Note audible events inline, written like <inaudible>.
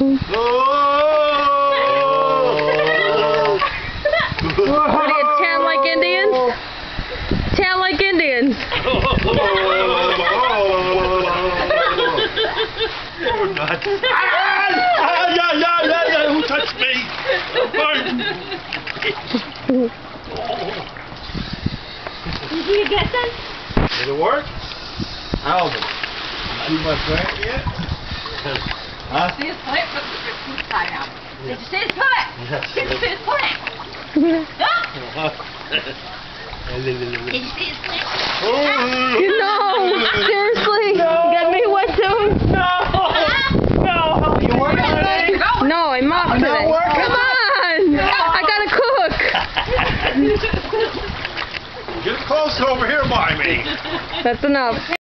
Indians. Oh! What do you tan like Indians? Tan like Indians. Nuts. Ah, yeah, yeah, yeah, yeah. Who touched me? Burn. Did you get them? Did it work? Alvin, you see my plant yet? <laughs> Huh? See his plant? Look, look, look, inside out. Did you see his plant? Yes. Did you see his plant? Huh? Did you see his plant? You know, seriously, you got me wet too. You working today? No, I'm off I'm today. working. Come on, No. I gotta cook. <laughs> Get close over here by me. That's enough.